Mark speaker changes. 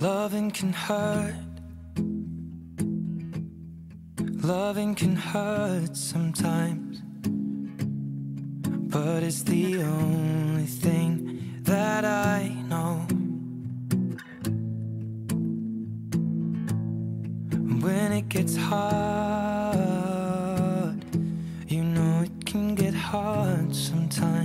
Speaker 1: Loving can hurt. Loving can hurt sometimes. But it's the only thing that I know. When it gets hard, you know it can get hard sometimes.